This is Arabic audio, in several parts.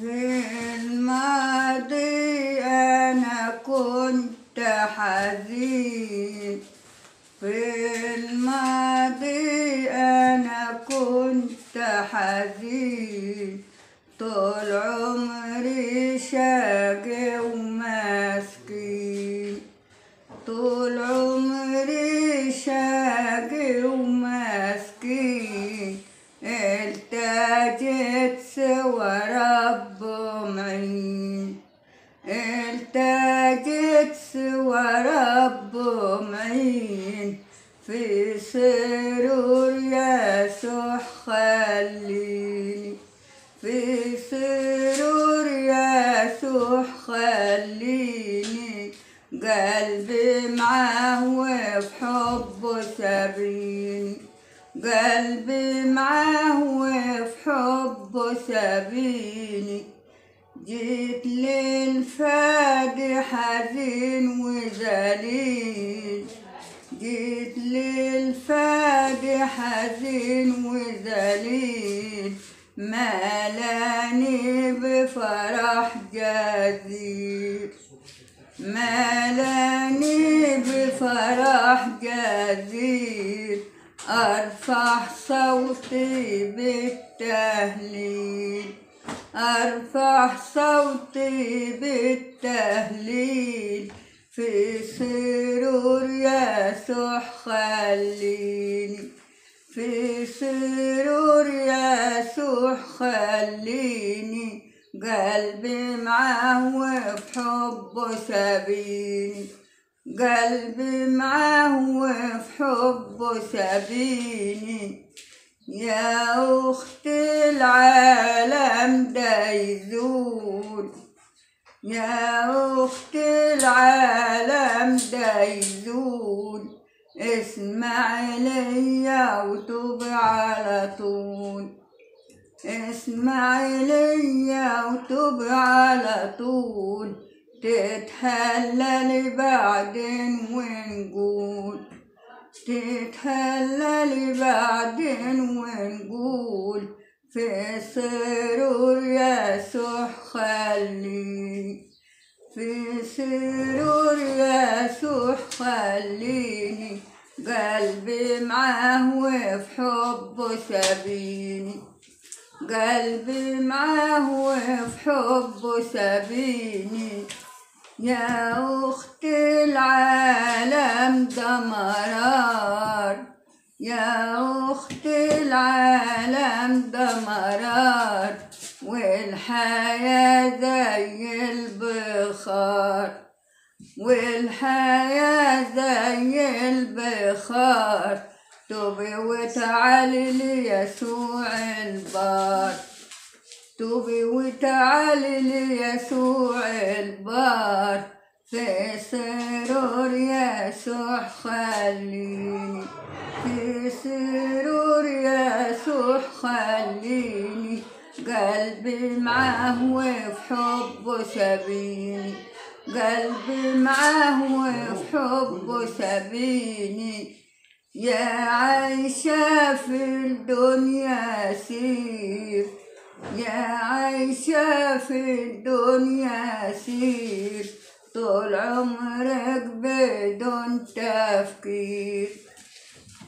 في الماضي أنا كنت حزين. في الماضي أنا كنت حزين. طول عمري شاقي التجت سوى رب معين التجت سوى رب معين في سرور يسوع خليني. في سرور يسوع خليني. قلبي معاه قلبي معاه وفي حبه سابيني جيت للفادي حزين وذليل جيت للفادي حزين وذليل مالاني بفرح جزيل مالاني بفرح جزيل أرفع صوتي بالتهليل. أرفع صوتي بالتهليل. في سرور يسوع خليني في سرور يسوع خليني قلبي معاه وفي حبه سابيني قلبي معاه وفي حبه سابيني يا أخت العالم ده يزول. يا أخت العالم ده يزول. اسمع ليا وتوب على طول. اسمع ليا وتوب على طول. تتهلل بعدين ونقول. تتهلل بعدين ونقول. في سرور يسوع خليني في سرور يسوع خليني قلبي معاه وفي حبه سابيني قلبي معاه وفي حبه سابيني يا أخت العالم ده مرار يا أخت العالم ده مرار والحياة زي البخار. والحياة زي البخار توبي وتعالي ليسوع البار. توبي وتعالي ليسوع البار في سرور يسوع خليني. في سرور يسوع خليني قلبي معاه وفي حبه سبيني. قلبي معاه وفي حبه سبيني. يا عايشة في الدنيا سير يا عايشة في الدنيا سير طول عمرك بدون تفكير.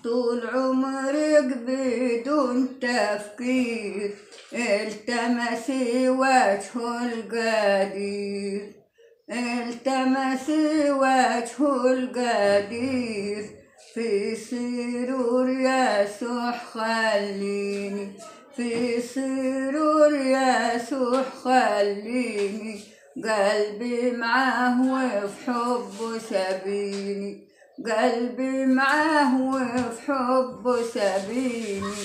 طول عمرك بدون تفكير التمسي وجه القدير. التمسي وجه القدير في سرور يسوع خليني. سرور يسوع خليني قلبي معاه وفي حبه سبيني. قلبي معاه وفي حبه سبيني.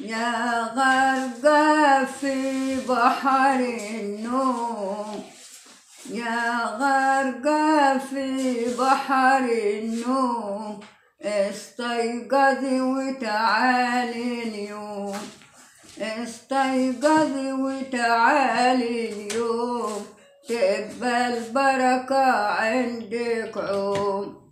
يا غرقة في بحر النوم. يا غرقة في بحر النوم. استيقظي وتعالي اليوم. استيقظي وتعالي اليوم تقبل بركة عندك عوم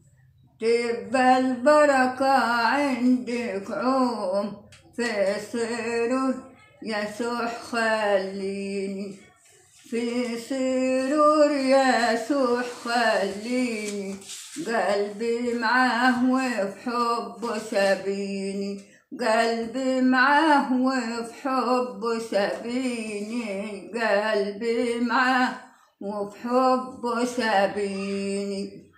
تبقى البركة عندك عوم في سرور يسوع خليني. في سرور يسوع خليني. قلبي معاه وفي سبيني قلبي معاه وفي حبه سبيني قلبي معاه وفي حبه سبيني